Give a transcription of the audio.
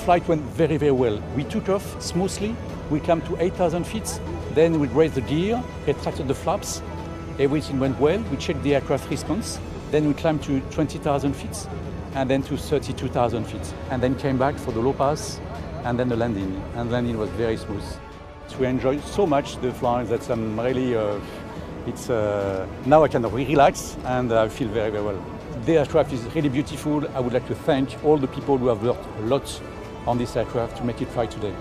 Flight went very, very well. We took off smoothly. We climbed to 8,000 feet. Then we raised the gear, retracted the flaps. Everything went well. We checked the aircraft response. Then we climbed to 20,000 feet and then to 32,000 feet. And then came back for the low pass and then the landing. And landing was very smooth. So we enjoyed so much the flying that I'm really, uh, it's, uh, now I can relax and I feel very, very well. The aircraft is really beautiful. I would like to thank all the people who have worked a lot on this aircraft to make it fly today.